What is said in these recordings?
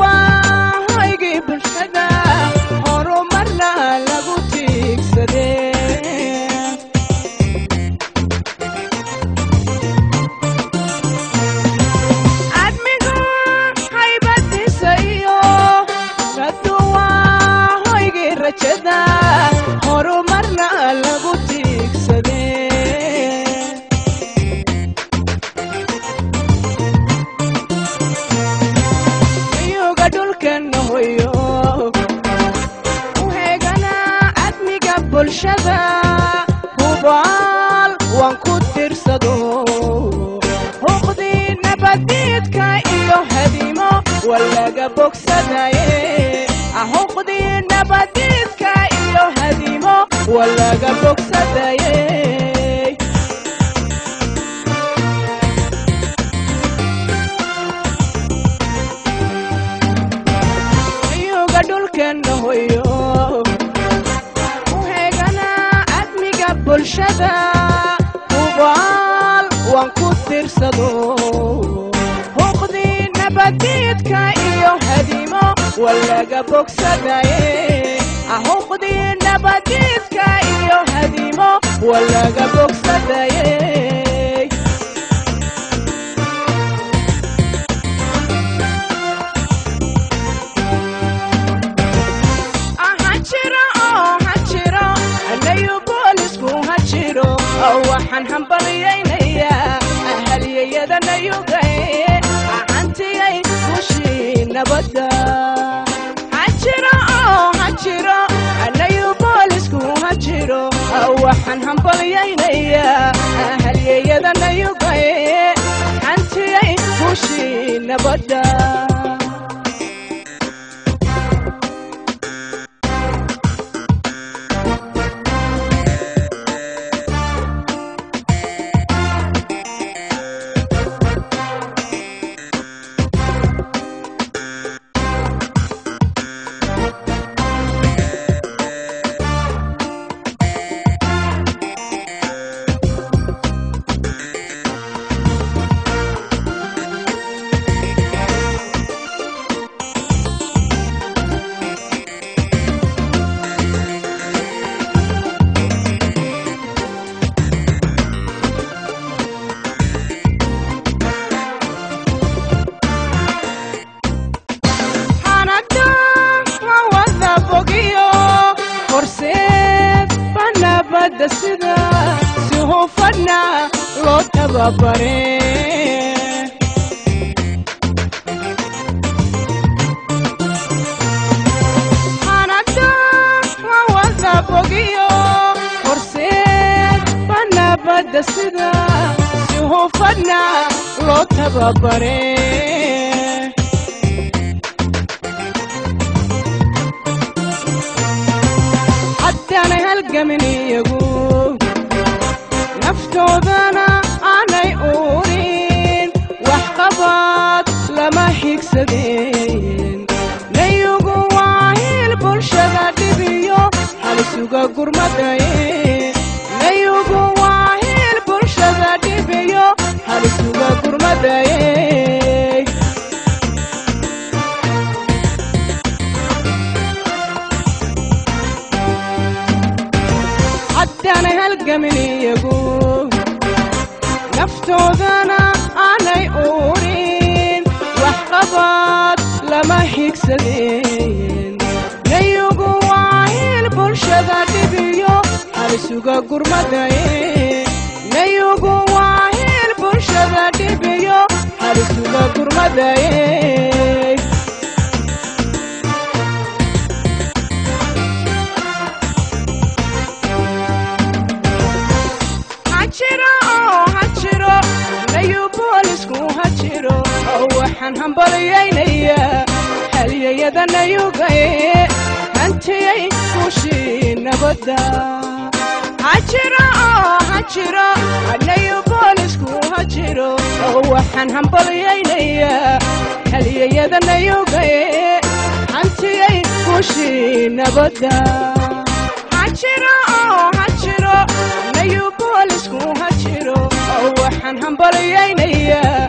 waaygii bulsho. shabaab hubaal waan ku tirsado. Huqdii nabadgeedka iyo hadimo waa laga bogsadaye huqdii ah, nabadgeedka iyo hadimo waa laga bogsadaye bulshada hubaal waan ku tirsado huqdii nabadiidka iyo hadimo waa bogsadaye ahuqdii nabadiidka iyo hadimo waa laga waxaan hambalyaynayaa ahalyayadanayogaye ahantiyay gushii nabadda. Waxaan hambalyaynayaa ahalyayadanayogaye ahantiyay gushii nabadda banabadda sida si hufana loo tababare tababare haddaanay halgamin iyagu naftoodana aanay uurin wax qabaad lama higsadeen nayugu waa hil bulshada dhibiyo halisuga gurmadaye nayugu halgamin iyagu naftoodana aanay uurin wax qabaad lama higsadeen nayugu waa hil bulshada dhibiyo halisuga gurmadaye waxaan hambalyaynayaa halyayadanayogaye hantiyay gushii nabadda waxaan hambalyaynayaa halyayadanayogaye hantiyay gushii nabadda waxaan hambalyaynayaa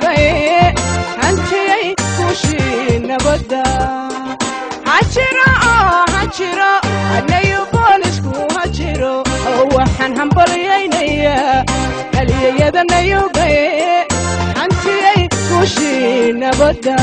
hajiro oo hajiro nayu boolisku hajiro oo waxaan hambalyaynayaa halyayadanayogaye hantiyay gushii nabadda